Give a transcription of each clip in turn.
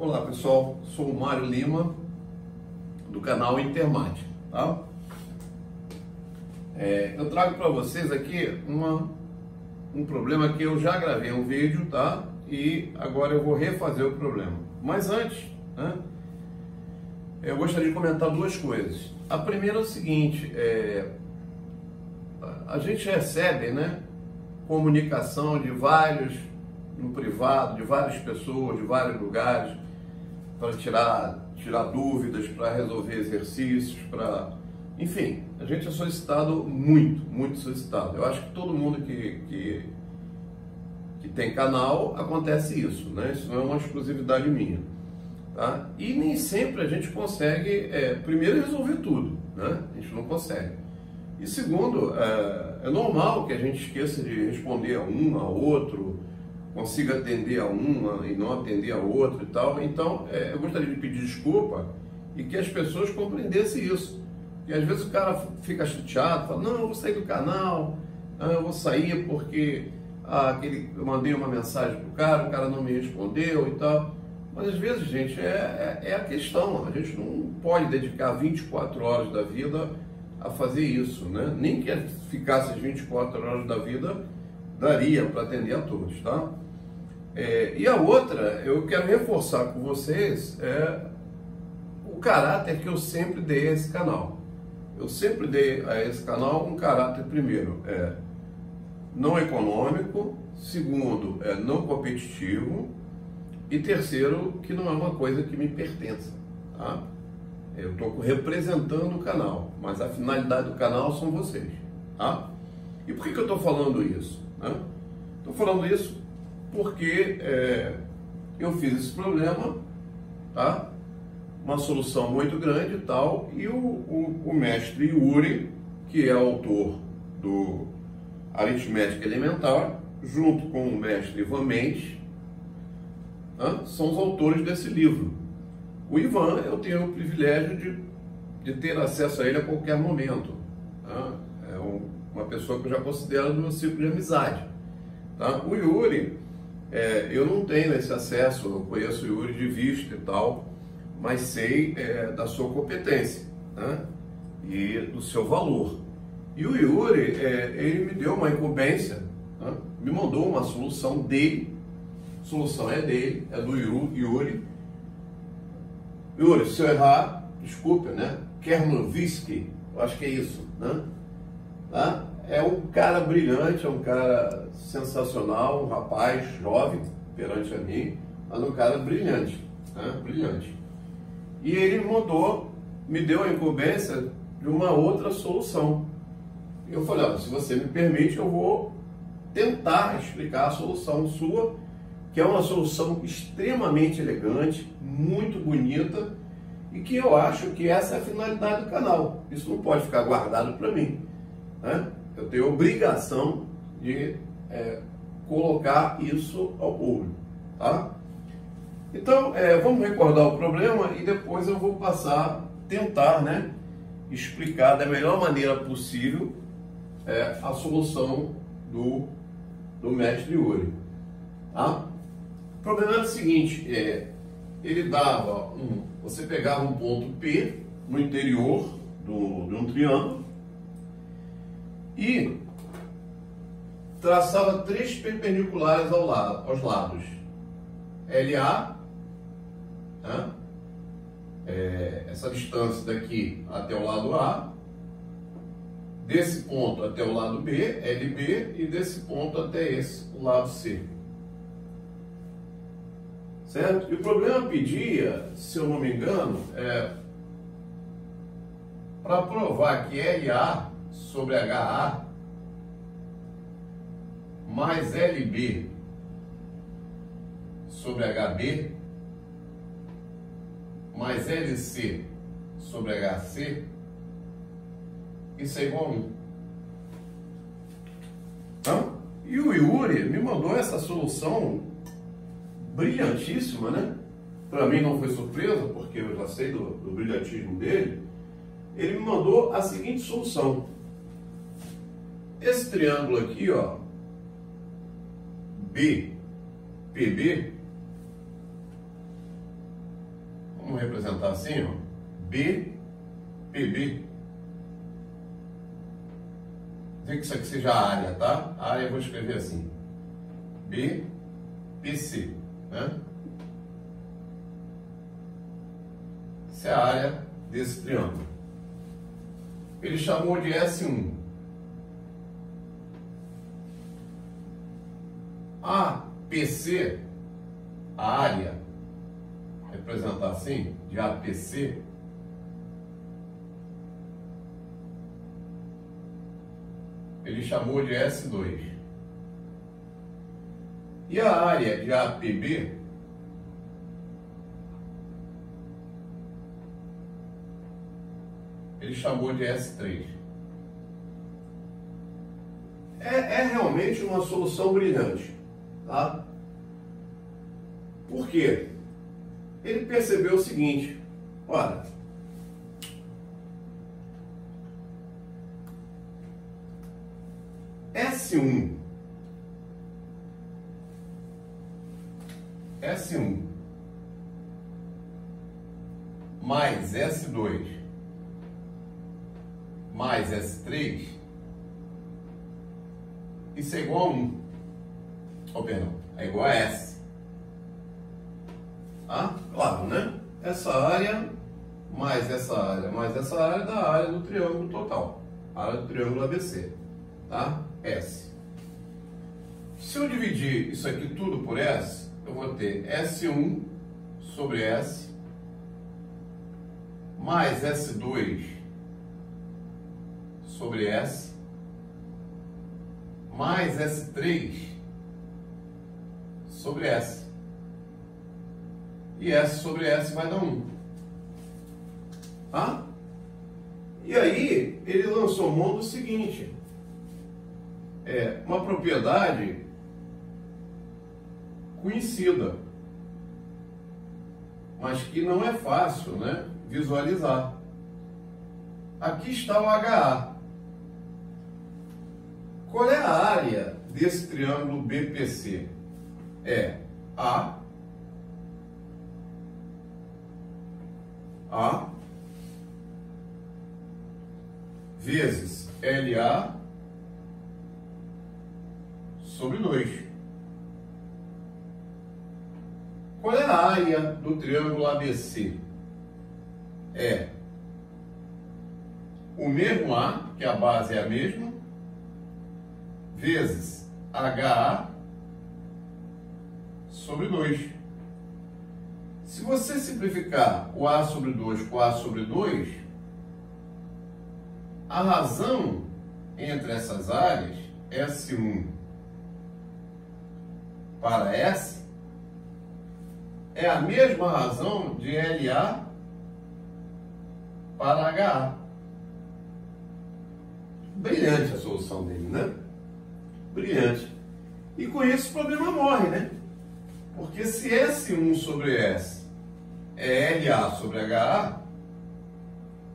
Olá pessoal, sou o Mário Lima do canal Intermate, tá? É, eu trago para vocês aqui uma, um problema que eu já gravei um vídeo, tá? E agora eu vou refazer o problema. Mas antes, né, eu gostaria de comentar duas coisas. A primeira é o seguinte, é, a gente recebe, né, comunicação de vários no privado, de várias pessoas, de vários lugares, para tirar, tirar dúvidas, para resolver exercícios, para. Enfim, a gente é solicitado muito, muito solicitado. Eu acho que todo mundo que, que, que tem canal acontece isso, né? Isso não é uma exclusividade minha. Tá? E nem sempre a gente consegue, é, primeiro, resolver tudo, né? A gente não consegue. E segundo, é, é normal que a gente esqueça de responder a um, a outro, consiga atender a uma e não atender a outra e tal. Então, é, eu gostaria de pedir desculpa e que as pessoas compreendessem isso. E às vezes o cara fica chateado, fala, não, eu vou sair do canal, ah, eu vou sair porque ah, aquele, eu mandei uma mensagem pro cara, o cara não me respondeu e tal. Mas às vezes, gente, é, é, é a questão. A gente não pode dedicar 24 horas da vida a fazer isso, né? Nem que ficasse as 24 horas da vida daria para atender a todos, tá? É, e a outra, eu quero reforçar com vocês é o caráter que eu sempre dei a esse canal. Eu sempre dei a esse canal um caráter, primeiro, é não econômico, segundo, é não competitivo, e terceiro, que não é uma coisa que me pertença. Tá? Eu estou representando o canal, mas a finalidade do canal são vocês. Tá? E por que, que eu estou falando isso? Estou né? falando isso porque é, eu fiz esse problema, tá? uma solução muito grande e tal, e o, o, o mestre Yuri, que é autor do Aritmética Elementar, junto com o mestre Ivan Mendes, são os autores desse livro. O Ivan, eu tenho o privilégio de, de ter acesso a ele a qualquer momento. Pessoa que eu já considero no meu ciclo de amizade. Tá? O Yuri, é, eu não tenho esse acesso, eu conheço o Yuri de vista e tal, mas sei é, da sua competência né? e do seu valor. E o Yuri, é, ele me deu uma incumbência, né? me mandou uma solução dele, a solução é dele, é do Yuri. Yuri, se eu errar, desculpe, né? Kermanovisky, eu acho que é isso, né? Tá? É um cara brilhante, é um cara sensacional, um rapaz jovem perante a mim, mas um cara brilhante, né? brilhante. E ele mandou, me deu a incumbência de uma outra solução. Eu falei, olha, se você me permite, eu vou tentar explicar a solução sua, que é uma solução extremamente elegante, muito bonita, e que eu acho que essa é a finalidade do canal. Isso não pode ficar guardado para mim. Né? Eu tenho obrigação de é, colocar isso ao público. Tá? Então, é, vamos recordar o problema e depois eu vou passar, tentar né, explicar da melhor maneira possível é, a solução do, do mestre Yuri. Tá? O problema era o seguinte, é, ele dava um, você pegava um ponto P no interior do, de um triângulo e traçava três perpendiculares ao lado, aos lados. LA, né? é, essa distância daqui até o lado A, desse ponto até o lado B, LB, e desse ponto até esse, o lado C. Certo? E o problema pedia, se eu não me engano, é, para provar que LA sobre HA mais LB sobre HB mais LC sobre HC, isso é igual a 1. Então, e o Yuri me mandou essa solução brilhantíssima, né? Para mim não foi surpresa, porque eu já sei do, do brilhantismo dele. Ele me mandou a seguinte solução. Esse triângulo aqui, ó, B, PB, vamos representar assim, ó, B, PB. Dizer que isso aqui seja a área, tá? A área eu vou escrever assim, B, PC, né? Essa é a área desse triângulo. Ele chamou de S1. A PC, a área, representar assim, de APC, ele chamou de S2. E a área de APB, ele chamou de S3. É, é realmente uma solução brilhante. Tá? Por quê? Ele percebeu o seguinte, olha, S1 S1 mais S2 mais S3 isso é igual a 1 oh, perdão, é igual a S ah, claro, né? Essa área mais essa área mais essa área da área do triângulo total área do triângulo ABC tá? S. Se eu dividir isso aqui tudo por S, eu vou ter S1 sobre S mais S2 sobre S mais S3 sobre S. E S sobre S vai dar 1. Tá? E aí, ele lançou mão do seguinte é, uma propriedade conhecida, mas que não é fácil né, visualizar. Aqui está o HA. Qual é a área desse triângulo BPC? É A, A vezes LA sobre 2. Qual é a área do triângulo ABC? É o mesmo A, que a base é a mesma, vezes HA sobre 2. Se você simplificar o A sobre 2 com A sobre 2, a razão entre essas áreas, S1 para S é a mesma razão de LA para HA. Brilhante a solução dele, né? Brilhante. E com isso o problema morre, né? Porque se S1 sobre S é LA sobre HA,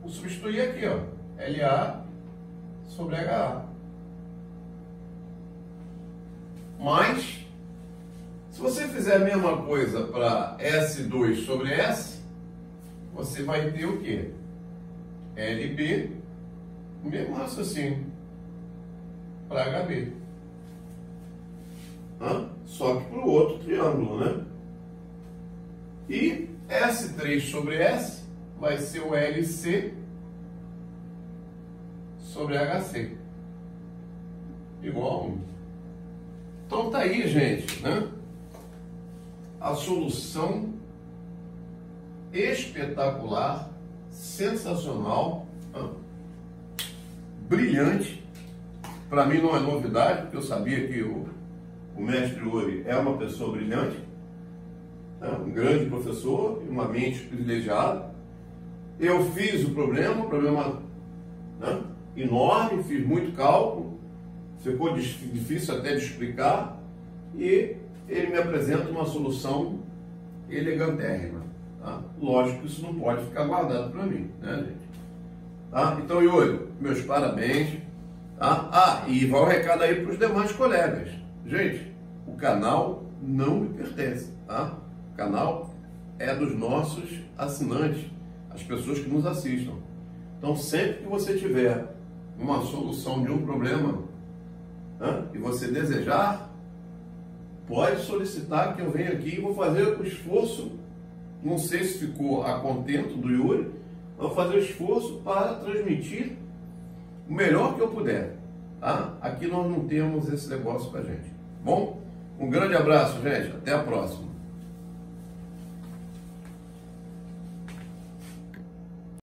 vou substituir aqui, ó. LA sobre HA. Mais se você fizer a mesma coisa para S2 sobre S, você vai ter o quê? LB, o mesmo raciocínio, para HB. Hã? Só que para o outro triângulo, né? E S3 sobre S vai ser o LC sobre HC. Igual a 1. Então tá aí, gente, né? a solução espetacular, sensacional, brilhante. Para mim não é novidade, porque eu sabia que o, o mestre Ori é uma pessoa brilhante, né? um grande professor uma mente privilegiada. Eu fiz o problema, o problema né? enorme, fiz muito cálculo, ficou difícil até de explicar e ele me apresenta uma solução elegantérrima. Tá? Lógico que isso não pode ficar guardado para mim, né, gente? Tá? Então, Yuri, meus parabéns. Tá? Ah, e vai o um recado aí para os demais colegas. Gente, o canal não me pertence, tá? O canal é dos nossos assinantes, as pessoas que nos assistam. Então, sempre que você tiver uma solução de um problema né, e você desejar, pode solicitar que eu venha aqui e vou fazer o esforço. Não sei se ficou a contento do Yuri, vou fazer o esforço para transmitir o melhor que eu puder. Tá? Aqui nós não temos esse negócio para gente. Bom, um grande abraço, gente. Até a próxima.